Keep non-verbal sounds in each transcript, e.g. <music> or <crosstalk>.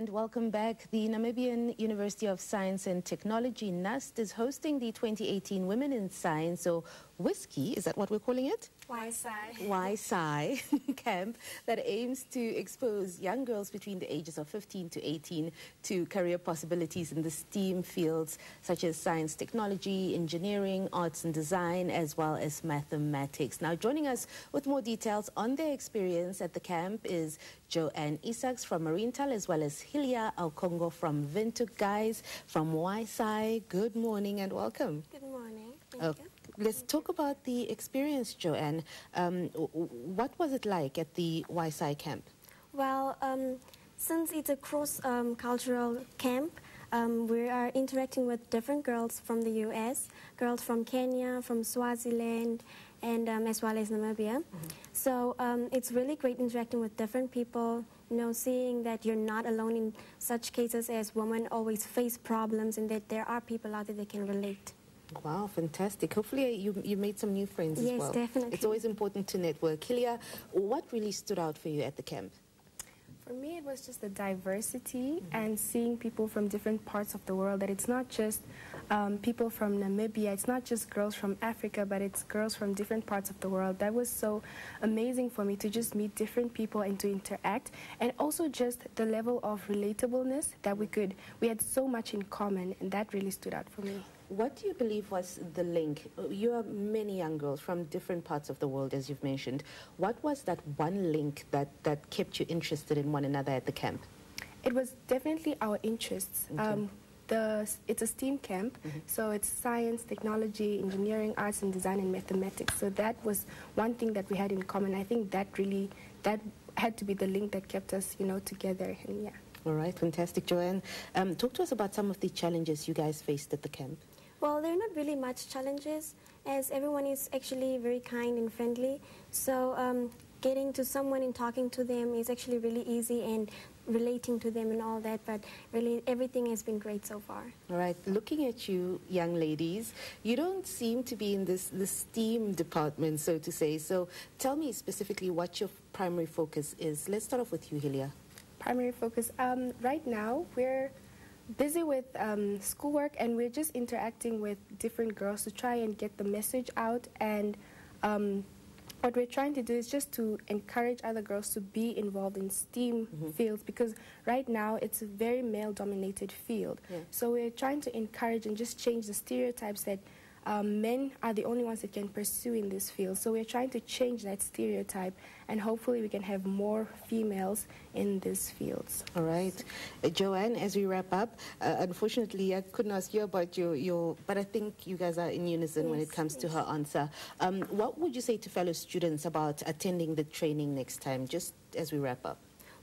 And welcome back. The Namibian University of Science and Technology, NUST, is hosting the 2018 Women in Science, or WISCI, is that what we're calling it? WiSci. WiSci <laughs> camp that aims to expose young girls between the ages of 15 to 18 to career possibilities in the STEAM fields such as science, technology, engineering, arts and design, as well as mathematics. Now, joining us with more details on their experience at the camp is Jo-Ann Isaacks from Mariental, as well as Hilja Aukongo from Windhoek. Guys, from WiSci, good morning and welcome. Good morning. Thank uh, you. Let's talk about the experience, Jo-Ann. Um, what was it like at the WiSci camp? Well, um, since it's a cross-cultural um, camp, um, we are interacting with different girls from the U.S., girls from Kenya, from Swaziland, and um, as well as Namibia. Mm -hmm. So um, it's really great interacting with different people, you know, seeing that you're not alone in such cases as women always face problems and that there are people out there that can relate. Wow, fantastic. Hopefully you, you made some new friends yes, as well. Yes, definitely. It's always important to network. Hilja, what really stood out for you at the camp? For me, it was just the diversity mm -hmm. and seeing people from different parts of the world. That it's not just um, people from Namibia, it's not just girls from Africa, but it's girls from different parts of the world. That was so amazing for me to just meet different people and to interact. And also just the level of relatableness that we could, we had so much in common, and that really stood out for me. What do you believe was the link? You are many young girls from different parts of the world, as you've mentioned. What was that one link that, that kept you interested in one another at the camp? It was definitely our interests. Okay. Um, the, it's a STEAM camp, mm -hmm. so it's science, technology, engineering, arts and design, and mathematics. So that was one thing that we had in common. I think that really, that had to be the link that kept us, you know, together. And yeah. All right, fantastic, Jo-Ann. Um, talk to us about some of the challenges you guys faced at the camp. Well, there are not really much challenges as everyone is actually very kind and friendly. So um, getting to someone and talking to them is actually really easy and relating to them and all that, but really everything has been great so far. All right, looking at you young ladies, you don't seem to be in this the STEAM department, so to say. So tell me specifically what your primary focus is. Let's start off with you, Hilja. Primary focus, um, right now we're busy with um, schoolwork and we're just interacting with different girls to try and get the message out and um, what we're trying to do is just to encourage other girls to be involved in STEAM mm -hmm. fields because right now it's a very male dominated field. Yeah. So we're trying to encourage and just change the stereotypes that um, men are the only ones that can pursue in this field. So we're trying to change that stereotype, and hopefully we can have more females in these fields. All right. Uh, Jo-Ann, as we wrap up, uh, unfortunately I couldn't ask you about your, your, but I think you guys are in unison yes, when it comes yes. to her answer. Um, what would you say to fellow students about attending the training next time, just as we wrap up?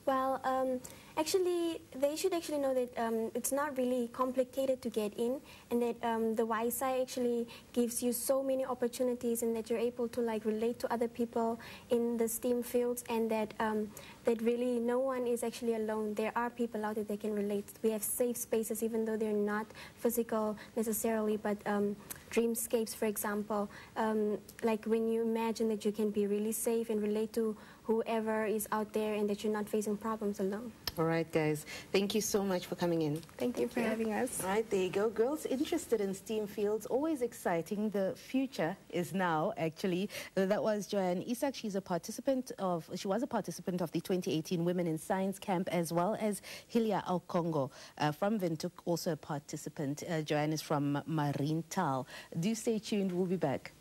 Well, um, actually, they should actually know that um, it's not really complicated to get in, and that um, the WiSci actually gives you so many opportunities, and that you're able to like relate to other people in the STEAM fields, and that um, that really no one is actually alone. There are people out there that can relate. We have safe spaces, even though they're not physical necessarily, but um, dreamscapes, for example, um, like when you imagine that you can be really safe and relate to whoever is out there and that you're not facing problems alone. All right, guys. Thank you so much for coming in. Thank, Thank you for you. having us. All right, there you go. Girls interested in STEAM fields, always exciting. The future is now, actually. Uh, that was Jo-Ann Isaacks. She's a participant of, she was a participant of the 2018 Women in Science Camp, as well as Hilja Aukongo uh, from Windhoek, also a participant. Uh, Jo-Ann is from Mariental. Do stay tuned. We'll be back.